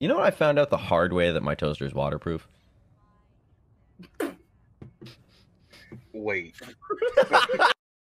You know what I found out the hard way that my toaster is waterproof? Wait.